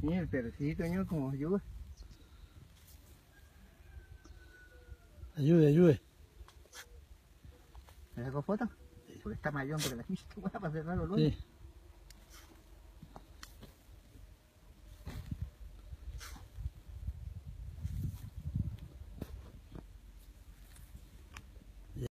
Sí, el perecito, señor, como ayuda. Ayude, ayude. ¿Me sacó foto? Porque está mayón, porque la quise para cerrar los lunes. Sí.